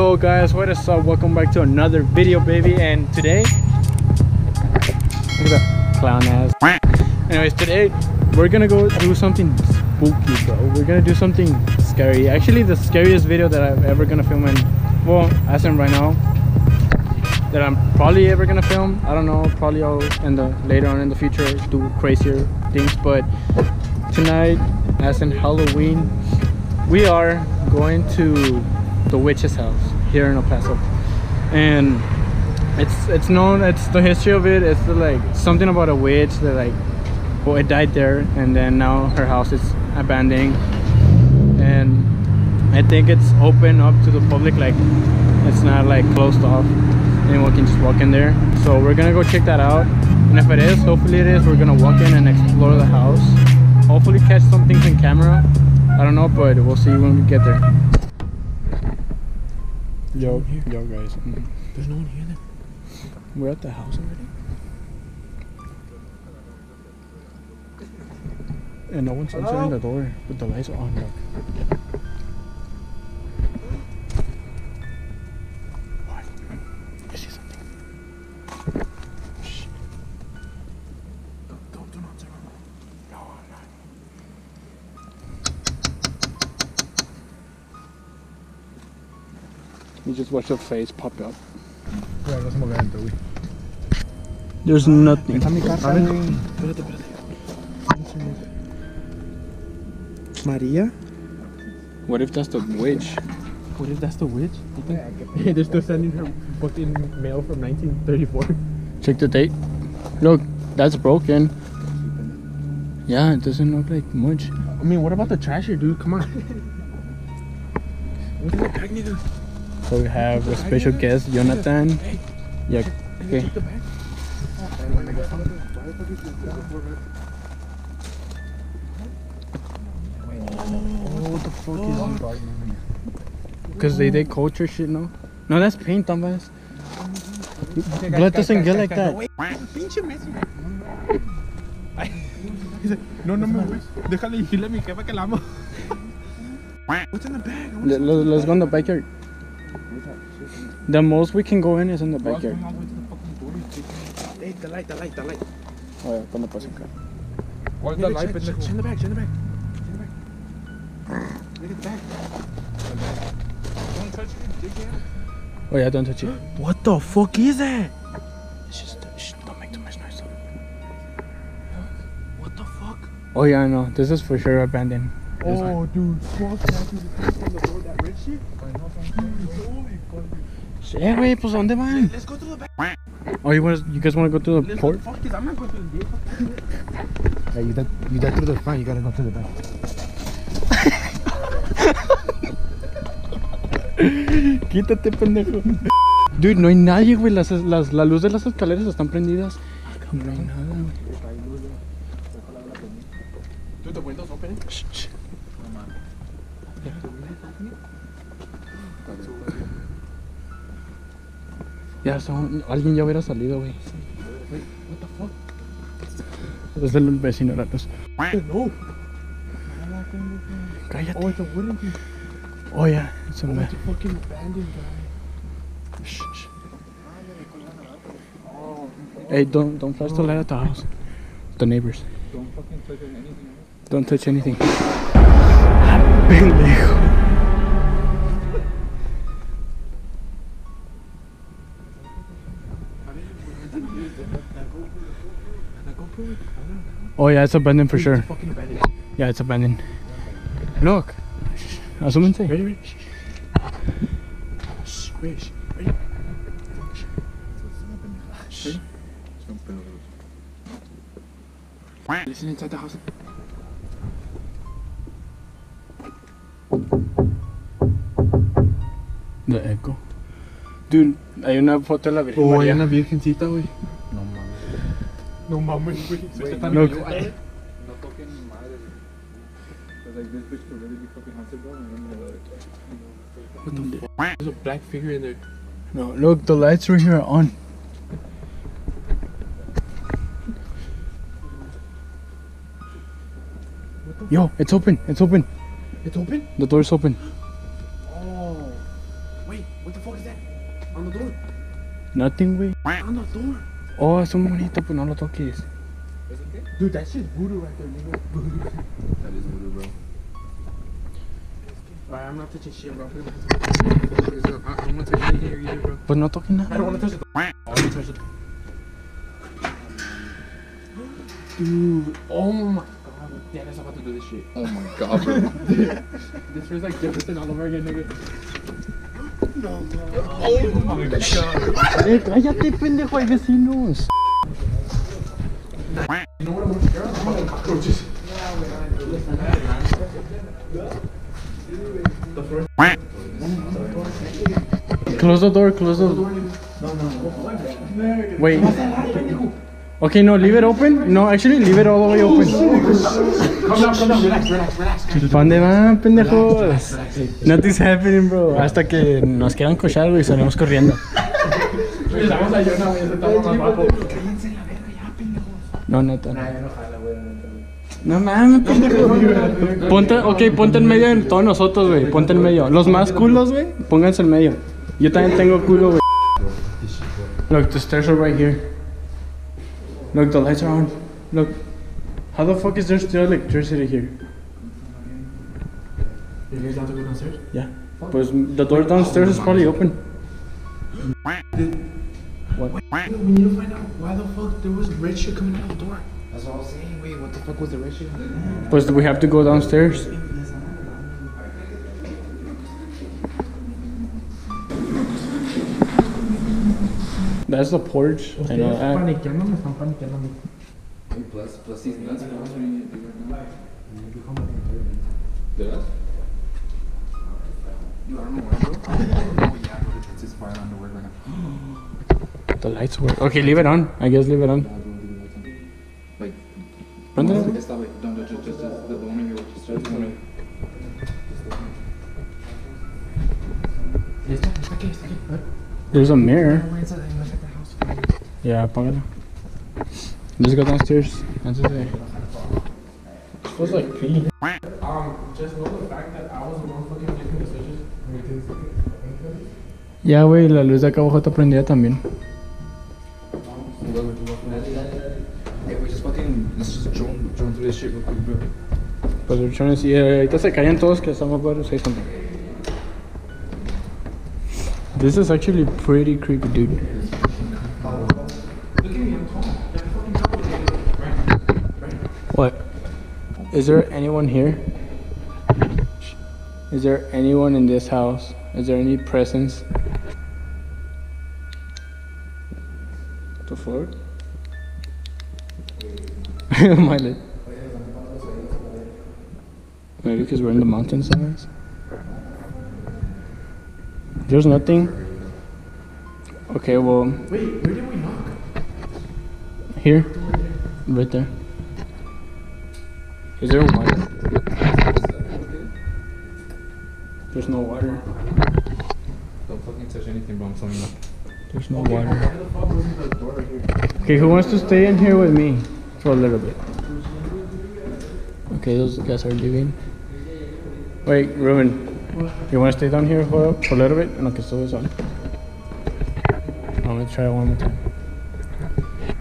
Yo guys, what is up? Welcome back to another video, baby. And today, look at that clown ass. Anyways, today we're gonna go do something spooky, bro. We're gonna do something scary. Actually, the scariest video that I'm ever gonna film, and well, as in right now, that I'm probably ever gonna film. I don't know. Probably I'll in the later on in the future do crazier things, but tonight, as in Halloween, we are going to the witch's house here in El Paso, and it's it's known. It's the history of it. It's the, like something about a witch that like well it died there, and then now her house is abandoned, and I think it's open up to the public. Like it's not like closed off. Anyone can just walk in there. So we're gonna go check that out, and if it is, hopefully it is, we're gonna walk in and explore the house. Hopefully catch some things in camera. I don't know, but we'll see when we get there. Yo, yo guys, mhm. There's no one here then. we're at the house already. And no one's answering the door, but the lights on. Look. Just watch the face pop up. Güey, no se movió adentro, güey. There's ah, nothing. Está mi casa, güey. Espérate, espérate. María? What if that's the witch? What if that's the witch? Ah, hey, they're still sending her fucking mail from 1934. Check the date. Look, that's broken. Yeah, it doesn't look like much. I mean, what about the trash here, dude? Come on. So we have a special guest, Jonathan. Yeah, okay. Take the bag. Oh, what the fuck is? Because they did culture shit, no? No, that's paint, dumbass. Blood doesn't get like that. Pinche Messi. Dice, no, no me voy. Déjale decirle a mi jefa que la amo. What's in the bag? What's Let- let- Let's go in the backyard. The most we can go in is in the backyard. Hey, the light, the light, the light. Oh, yeah, cuando pase acá. What's the light, pendejo? Check in the bag, check in the bag. Check in the bag. Look at the bag. Don't touch it, dickhead. Oh, yeah, don't touch it. What the fuck is that? It's just, shh, don't make too much noise. What the fuck? Oh, yeah, I know. This is for sure abandoned. This one. Oh, dude, fuck that, dude. The thing on the road, that red shit. Holy fuck. Eh, güey, pues, ¿dónde van? Let's go through the back. Oh, you, want you guys want to go to the Let's port? go. Fuck this, I'm not going through the gate. Hey, you that you that through the front, you gotta go to the back. Quítate, pendejo. Dude, no hay nadie, güey. Las, las, la luz de las escaleras están prendidas. No hay nada, güey. Dude, the windows open. Shh, shh. Ya son. Alguien ya hubiera salido, güey. What the fuck? Es del vecino, ratos. No. Cállate. Oh, it's a wooden thing. Oh, yeah. It's a Oh, man. it's a fucking abandoned guy. Shh, shh. Hey, don't don't flash the light at the house. The neighbors. Don't fucking touch anything. Don't touch anything. Ah, pendejo. Oh yeah, it's abandoned for sure. Fucking abandoned. Yeah, it's abandoned. Look. Asúmense. Ready, ready? Shh, wait, shh. Ready? Shh. Listen inside the house. The echo. Dude, hay una foto de la Virgen Oh, hay María. una virgencita, güey. No mames. No mames, güey. Se está no. medio- Ay, No toquen ni madre, güey. Cause like this bitch could really be fucking haunted, bro. and then, uh, What the fuck? There's a black figure in there. No, look, the lights right here are on. Yo, it's open. It's open. It's open? The door's open. Oh. Wait, what the fuck is that? On the door. Nothing, güey. On the door. Oh, es un monito, pues no lo toques. Dude, that shit's voodoo right there, nigga. That is voodoo, bro. Alright, I'm not touching shit, bro. I don't want to touch anything here either, bro. Pues no toques I don't want to touch it. I want to touch it. Dude, oh my god. Dad is about to do this shit. Oh my god, bro. This feels like Jefferson all over again, nigga. Eh, cállate, pendejo, hay vecinos. Close the door, close the door. Wait. Okay, no, leave it open. No, actually, leave it all the way open. Down. Relax, relax, relax. ¿Pa' dónde pendejos? Nothing's happening, bro. Hasta que nos quieran cochar, güey, y salimos corriendo. Estamos vez, estamos más bajo. No, neta. No mames, pendejo. Ponte, ok, ponte en medio de todos nosotros, güey. Ponte en medio. Los más culos, güey, pónganse en medio. Yo también tengo culo, güey. Look, the stairs are right here. Look, the lights are on. Look. How the fuck is there still electricity here? You guys have to go downstairs? Yeah. Pues the door downstairs is probably open. What? We need to find out why the fuck there was red shit coming out the door. That's what I was saying. Wait, what the fuck was the red shit? Pues we have to go downstairs. That's the porch. I know that. Paniqueando, me están paniqueando a mí. Plus, plus these nuts, bro. What are you gonna do right now? ¿De veras? You don't know why. Oh, yeah, bro. It's just fire underwear right now. The lights work. Okay, leave it on. I guess leave it on. Yeah, bro. leave the lights. Like, Prende. Esta, wait. Don't, just, just, just, just the, the one here. Just, just the one here. ¿Y esta? ¿Esta qué? ¿Esta qué? A ver. There's a mirror. Wait, inside, inside the house. Yeah, apágala. Let's go downstairs. Antes de. Smells like pee. Um, just know the fact that I was the one fucking making decisions. Ya, güey, la luz de acá abajo está prendida también. Yeah, we just fucking, let's just drone, drone through this shit real quick, bro. Pues we're trying to see. eh, ahorita se callan todos que estamos about to say something. This is actually pretty creepy, dude. What? Is there anyone here? Is there anyone in this house? Is there any presence? The floor? My lid. Maybe because we're in the mountains somewhere. There's nothing. Okay, well, Wait, where did we knock? here, right there. Is there water? There's no water. Don't fucking touch anything, bro. I'm telling you. There's no water. Why the fuck wasn't the door right here? Okay, who wants to stay in here with me for a little bit? Okay, those guys are leaving. Wait, Ruben, you want to stay down here for, for a little bit? No, que esto is on. I'm gonna try it one more time.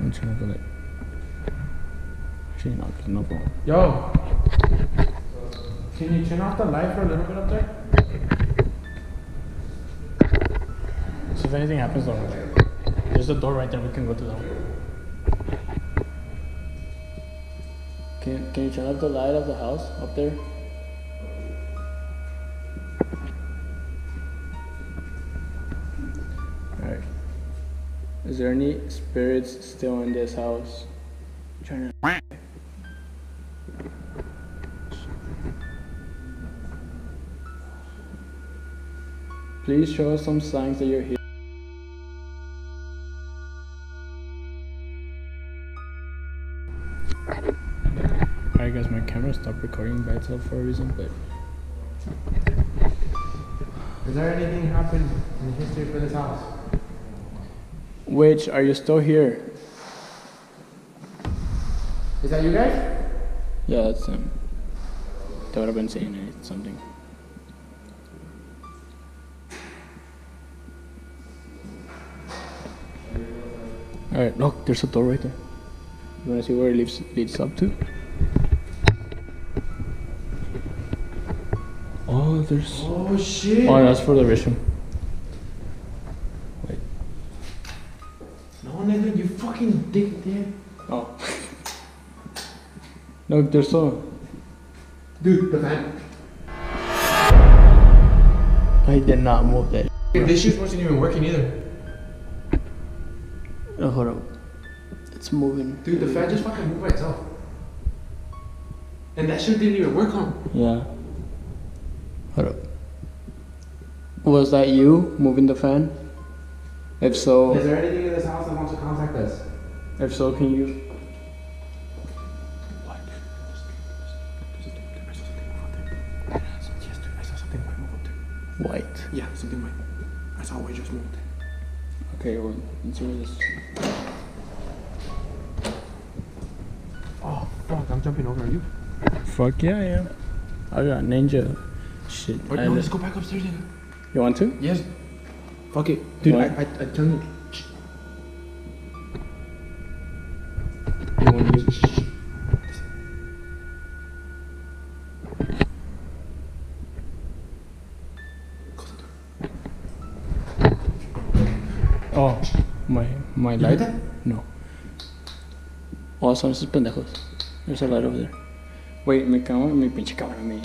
I'm trying to do it. Actually, no, 'cause no phone. Yo. Can you turn off the light for a little bit up there? So if anything happens, though, there's a door right there. We can go to that one. Can, can you turn off the light of the house up there? Is there any spirits still in this house? trying to. Please show us some signs that you're here. Alright guys, my camera stopped recording by itself for a reason, but Is there anything happened in the history for this house? Witch, are you still here? Is that you guys? Yeah, that's him. That would have been saying something. Alright, look, there's a door right there. You wanna see where it leads, leads up to? Oh, there's. Oh shit! Oh, that's for the restroom. Look, there's a. Dude, the fan. I did not move that. This shit wasn't even working either. Oh, hold up. It's moving. Dude, the fan just fucking moved by itself. And that shit didn't even work on. Yeah. Hold up. Was that you moving the fan? If so, Is there anything in this house that wants to contact us? if so, can you? Okay, well, let's see where this. Oh, fuck, I'm jumping over you. Fuck yeah, I am. I got ninja. Shit. Wait, no, let's go back upstairs, nigga. You want to? Yes. Fuck it. Dude, I, I, I turned my light. No. Oh, son esos pendejos. There's a light over there. Wait, mi cámara, mi pinche cámara, mi.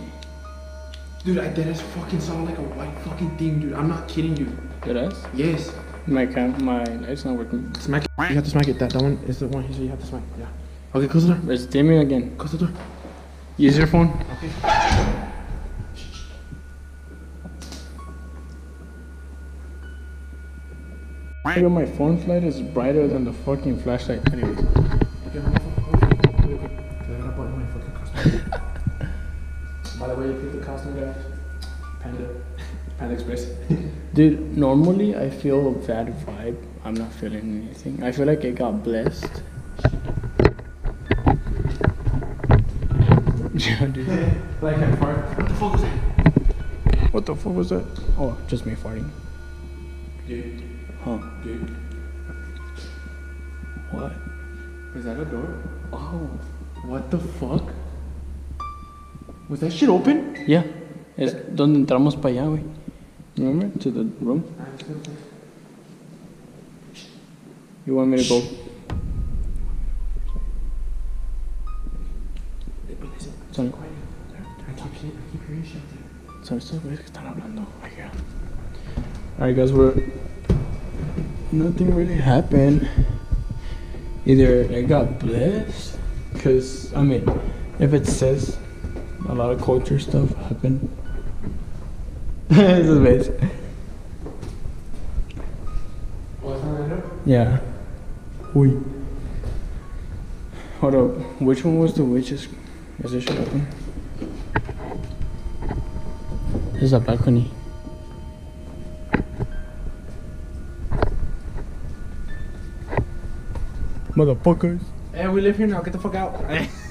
Dude, I did as fucking saw like a white fucking thing, dude. I'm not kidding you. Ass? Yes. My cam, my light's not working. Smack it. You have to smack it. That, that one is the one. You have to smack it. Yeah. Okay, close the door. It's dimming again. Close the door. Use your phone. Okay. At my phone light is brighter than the fucking flashlight. Anyways. By the way, you picked the costume, guys. Panda. Panda Express. Dude, normally I feel a bad vibe. I'm not feeling anything. I feel like I got blessed. yeah, dude. like I fart. What the fuck was that? What the fuck was that? Oh, just me farting. Dude, Huh? dude. What? Is that a door? Oh. What the fuck? Was that shit open? Yeah. Es donde entramos para allá, güey. Remember? To the room. You want me to go? Son, I keep, seeing- I keep hearing shit. son estos güeyes que están hablando. I hear 'em. Alright, guys, we're. Nothing really happened. Either I got blessed, because, I mean, if it says a lot of culture stuff happened. this is window? Yeah. Uy. Hold up. Which one was the witches? Is this open? This is a balcony. Motherfuckers. Hey, we live here now. Get the fuck out.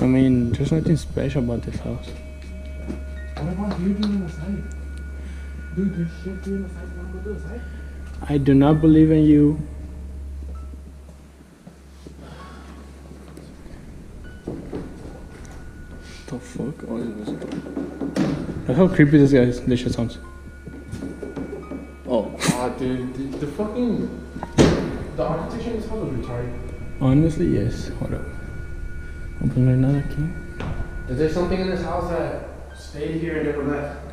I mean, there's nothing special about this house. What about you doing on the side? Dude, there's shit doing on the side. You wanna go to the side? I do not believe in you. Look how creepy this guy's this shit sounds. Oh, Ah, dude, the, the fucking the architecture in this house was retarded. honestly, yes. Hold up. Open another key. Is there something in this house that stayed here and never left?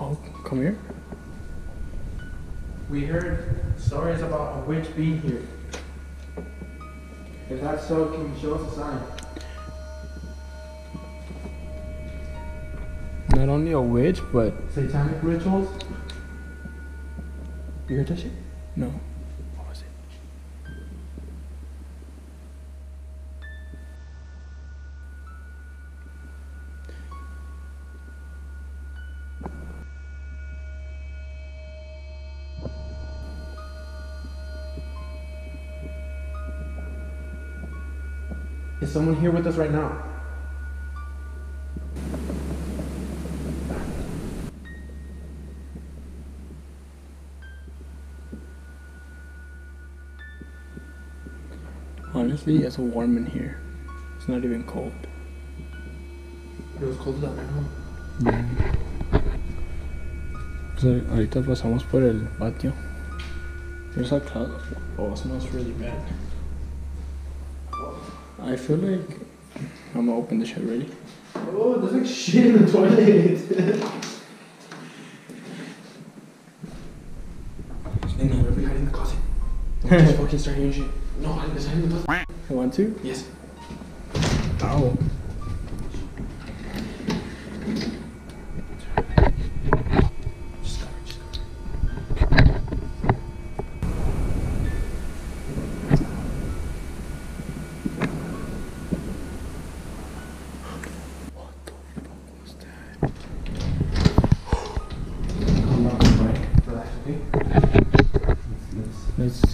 Oh, come here. We heard stories about a witch being here. If that's so, can you show us a sign? Not only a witch, but Satanic rituals? You heard that shit? no. Someone here with us right now? Honestly, it's warm in here. It's not even cold. It was cold down there, huh? So, ahorita pasamos por el patio. There's a cloud. Oh, it smells really bad. I feel like I'm gonna open the shit already. Oh, there's like shit in the toilet. and no, we hide in the closet. Don't just fucking start hearing shit. No, hide- let's hide in the closet. I want to? Yes. Ow.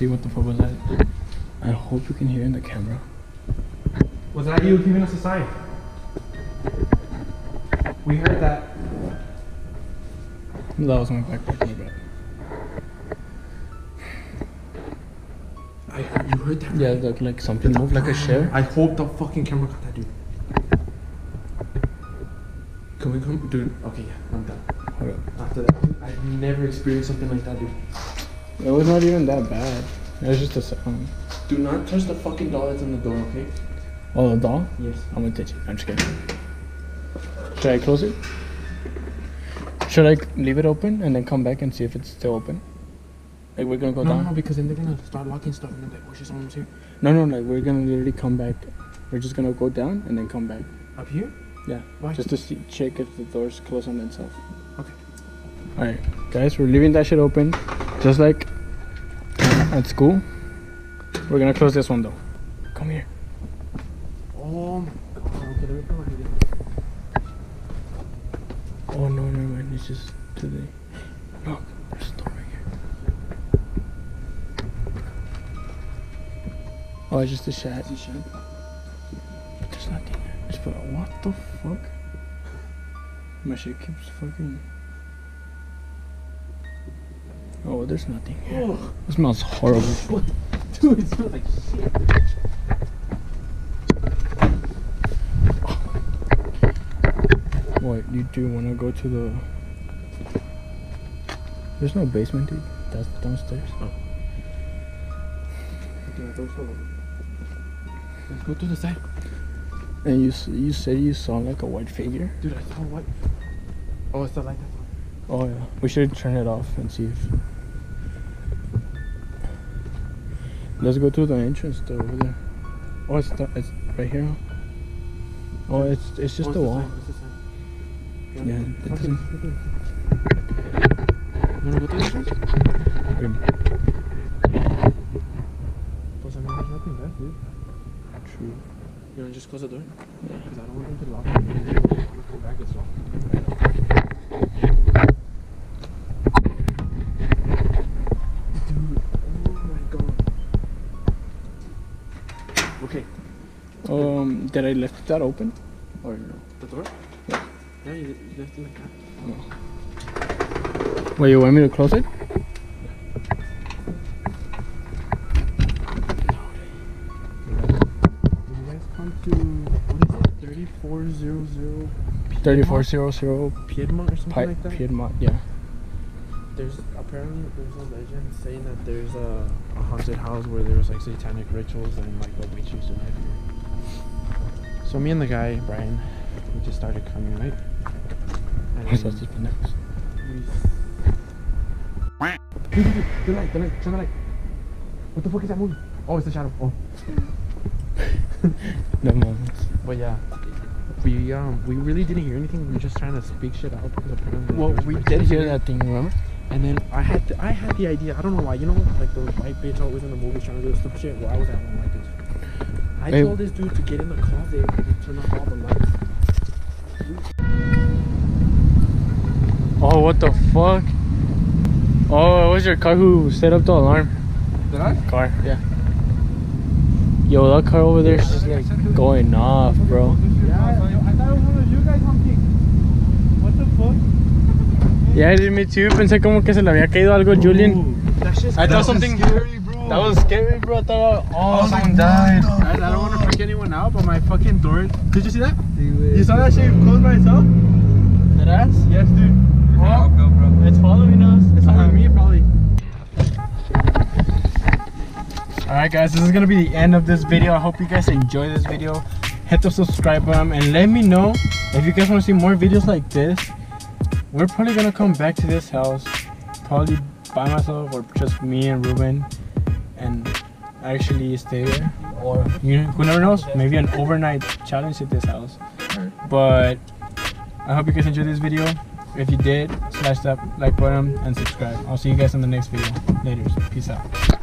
See what the fuck was that. I hope you can hear in the camera. Was that you giving us a sign? We heard that. That was my backpack, my bad. I heard, you heard that. Yeah, look like something moved like a chair. I hope the fucking camera caught that dude. Can we come, dude? Okay, yeah, I'm done. Hold up. After that, I've never experienced something like that, dude. It was not even that bad. It was just a sound. Um, Do not touch the fucking doll that's on the door, okay? Oh, the doll? Yes. I'm gonna touch it. I'm just kidding. Should I close it? Should I leave it open and then come back and see if it's still open? Like we're gonna go No, down? no, because then they're gonna start locking stuff and then like, oh shit, someone's here. No, no, like we're gonna literally come back. We're just gonna go down and then come back. Up here? Yeah. Why? Just to see, check if the doors close on itself. Okay. Alright, guys, we're leaving that shit open. Just like at school. We're gonna close this one though. Come here. Oh my god, okay, let me put my hand in. Oh no, never mind. It's just today. Look, there's a door right here. Oh, it's just a shed. See shit? There's nothing there. Put, what the fuck? My shit keeps fucking. Oh, there's nothing here. Oh, It smells horrible. dude, it smells like shit. What, you do want to go to the. There's no basement, dude. That's downstairs. Okay, I thought so. Let's go to the side. And you you said you saw like a white figure? Dude, I saw what? Oh, it's the light. Oh yeah. We should turn it off and see if. Let's go to the entrance though over there. Oh, it's the, it's right here. Oh, it's it's just oh, the it's wall. the Yeah, it doesn't- You wanna go through this one? Wait, I mean, there's nothing there, dude. True. You wanna just close the door? Yeah. Because I don't want them to Did I left that open? Or no? the door? Yeah. Yeah, you, you left it like that. Oh. Wait, you want me to close it? When you guys come to, what is it? 3400 Thirty-four zero zero Piedmont or something Pi- like that? Piedmont. Yeah. There's apparently there's a legend saying that there's a, a haunted house where there was like satanic rituals and like the witch used to live here. So me and the guy Brian, we just started coming right. And What's that? Just next. Dude, dude, dude, the light, the light, turn the light. What the fuck is that moving? Oh, it's the shadow. Oh, No moment. but yeah, we um we really didn't hear anything. We were just trying to speak shit out because apparently. Well, we did hear that thing. Remember? And then I had the, I had the idea. I don't know why. You know, like those white bitch always in the movies trying to do stupid shit. Well, I was at one like this. I Hey. told this dude to get in the closet and turn off all the lights. Oh, what the fuck? Oh, it was your car who set up the alarm. Did I? Car, yeah. Yo, that car over there is just like going off, bro. Yeah, I thought it was one of you guys or something. What the fuck? Yeah, I did me too. Pensé como que se le había caído algo a Julian. I thought something. That was scary, bro. I thought, oh, someone died. I, I don't want to freak anyone out, but my fucking door. Did you see that? You saw that shit close by itself? That ass? Yes, dude. Uphill, bro. It's following us. It's following uh-huh. me, probably. Alright guys, this is gonna be the end of this video. I hope you guys enjoy this video. Hit the subscribe button and let me know if you guys want to see more videos like this. We're probably gonna come back to this house, probably by myself or just me and Ruben, and actually stay there. Or you know, who never knows? Maybe an overnight challenge at this house. But I hope you guys enjoyed this video. If you did, smash that like button and subscribe. I'll see you guys in the next video. Later. Peace out.